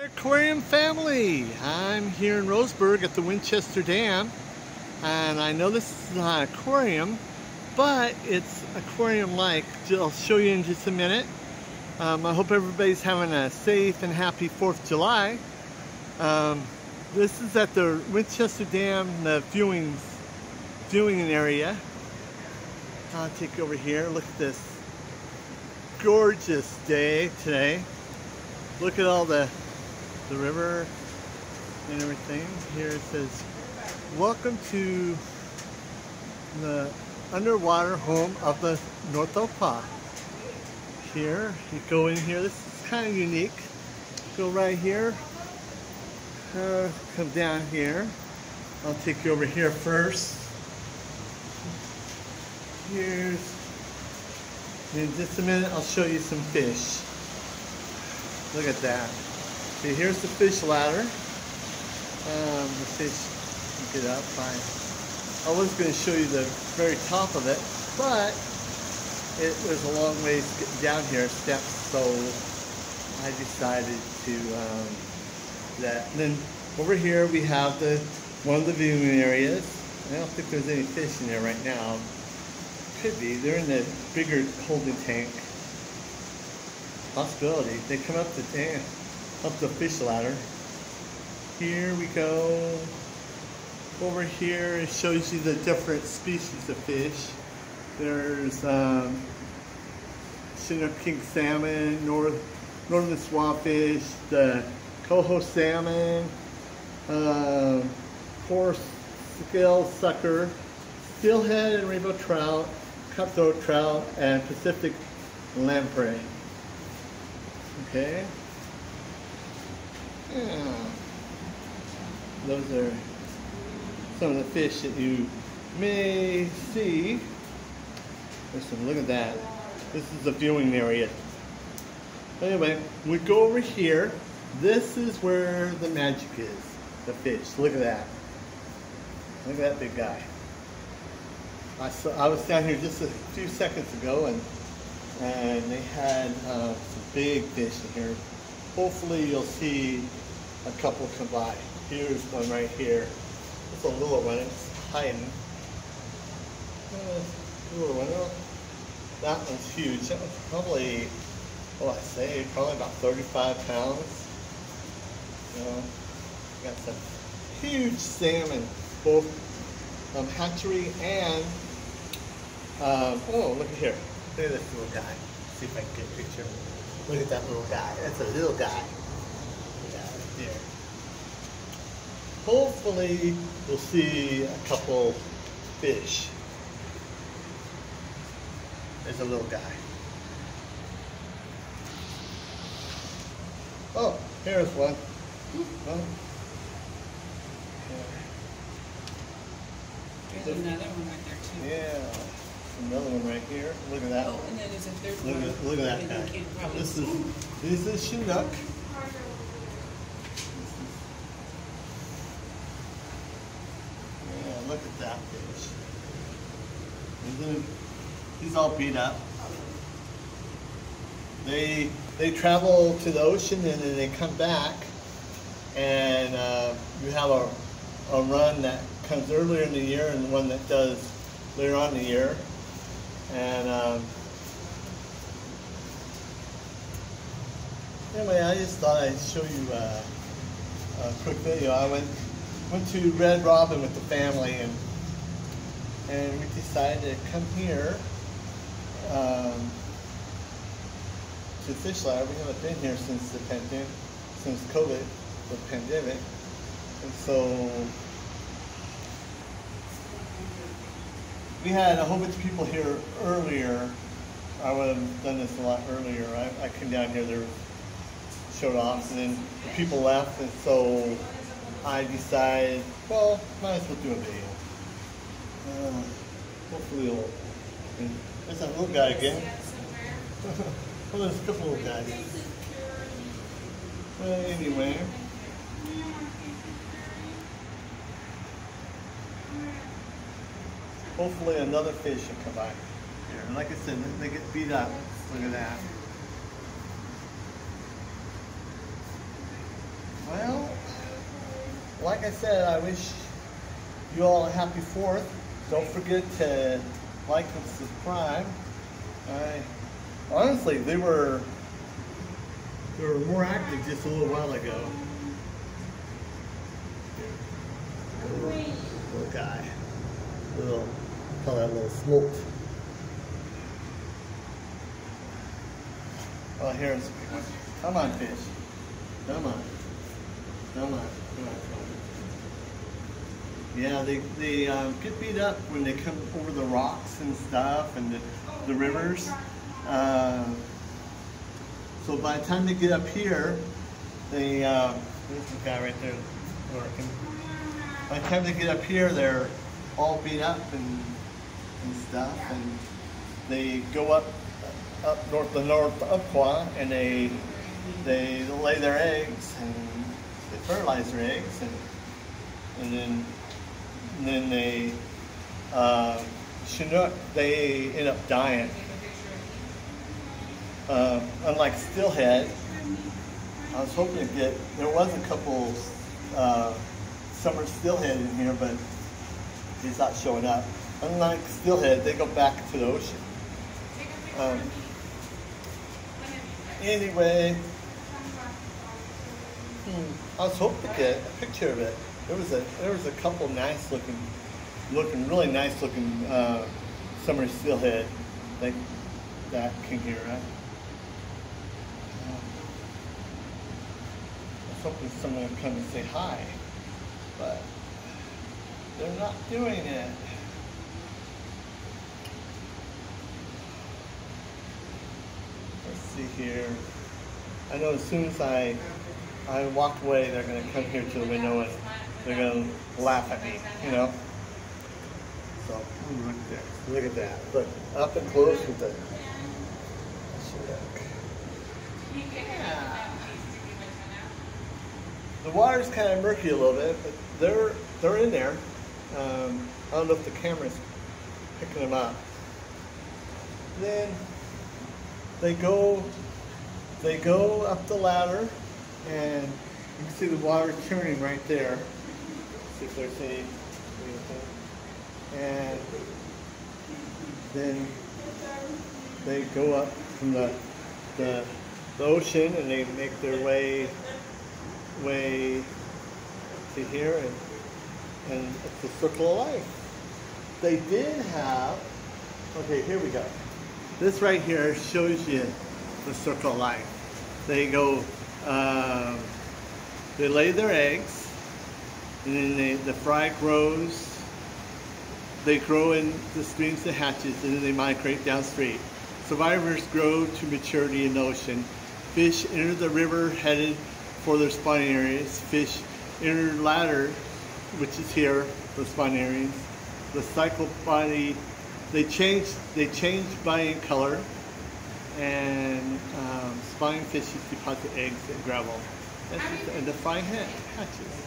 Aquarium family, I'm here in Roseburg at the Winchester Dam and I know this is not an aquarium but it's aquarium-like. I'll show you in just a minute. Um, I hope everybody's having a safe and happy 4th of July. Um, this is at the Winchester Dam, the viewing, viewing area. I'll take over here. Look at this gorgeous day today. Look at all the the river and everything. Here it says, welcome to the underwater home of the North Umpqua. Here, you go in here, this is kind of unique. Go right here, uh, come down here. I'll take you over here first. Here's, in just a minute, I'll show you some fish. Look at that. Okay, here's the fish ladder. Um, the fish, get up. I, I was going to show you the very top of it, but it was a long ways down here, steps, so I decided to um, that. And then over here we have the one of the viewing areas. I don't think there's any fish in there right now. Could be. They're in the bigger holding tank. Possibility. They come up the tank up the fish ladder. Here we go. Over here it shows you the different species of fish. There's um, Chinook king salmon, north, northern squawfish, the coho salmon, uh, coarse scale sucker, steelhead and rainbow trout, cutthroat trout, and Pacific lamprey. Okay. Yeah. Those are some of the fish that you may see. Listen, look at that. This is the viewing area. Anyway, we go over here. This is where the magic is. The fish. Look at that. Look at that big guy. I, saw, I was down here just a few seconds ago and and they had uh, some big fish in here hopefully you'll see a couple by. Here's one right here. It's a little one, it's hiding. Uh, little one. That one's huge. That was probably, oh I say, probably about 35 pounds. You know, got some huge salmon, both um, hatchery and, um, oh look at here. Look at this little guy. See if I can get a picture. Look at that little guy. That's a little guy. Yeah, there. Hopefully, we'll see a couple fish. There's a little guy. Oh, here's one. Oh. There's another one right there too. Yeah another one right here. Look at that Oh, one. and then there's a third Look one. at, look at that guy. you can probably This is, this is Chinook. Yeah, look at that fish. Isn't it- He's all beat up. They, they travel to the ocean and then they come back and uh, you have a, a run that comes earlier in the year and one that does later on in the year. And um, anyway, I just thought I'd show you uh, a quick video. I went went to Red Robin with the family, and and we decided to come here um, to Fish Lab. We haven't been here since the pandemic, since COVID, the pandemic, and so we had a whole bunch of people here earlier. I would have done this a lot earlier. I, I came down here, there showed off, and then the people left, and so I decided, well, might as well do a video. Uh, hopefully it'll, there's that little guy again. well, there's a couple little guys. Well, anyway. hopefully another fish will come by here. And like I said, they get beat up. Look at that. Like I said, I wish you all a happy fourth. Don't forget to like and subscribe. I honestly, they were they were more active just a little while ago. Little guy, little call that little smolt. Oh, here's. Come on, fish. Come on. Come on. Come on. Come on. Yeah, they, they um, get beat up when they come over the rocks and stuff and the, the rivers. Uh, so by the time they get up here, they, uh, there's the guy right there working. By the time they get up here, they're all beat up and, and stuff. And they go up up north the North Umpqua and they they lay their eggs and they fertilize their eggs and and then and then they uh, Chinook they end up dying. Uh, unlike Steelhead, I was hoping to get there was a couple uh, summer Steelhead in here, but he's not showing up. Unlike Steelhead, they go back to the ocean. Um, anyway, hmm, I was hoping to get a picture of it. There was a there was a couple nice looking, looking really nice looking uh, summer steelhead like that king here. Right? Um, I was hoping someone would come and say hi, but they're not doing it. Let's see here. I know as soon as I I walk away, they're gonna come here to the window and they're gonna laugh at me, you know. So. Look at that. Look up and close with the. Yeah. The water's kind of murky a little bit, but they're they're in there. Um, I don't know if the camera's picking them up. Then they go they go up the ladder and you can see the water churning right there. See if there's and then they go up from the, the the ocean and they make their way way to here and and it's the circle of life. They did have okay, here we go. This right here shows you the circle of life. They go, um, they lay their eggs, and then they, the fry grows. They grow in the streams and hatches, and then they migrate downstream. Survivors grow to maturity in the ocean. Fish enter the river headed for their spawning areas. Fish enter ladder, which is here, the spawning areas. The cycle body they change they change body and color and um, spawning fishes deposit eggs in gravel. That's just, and the fry hatches.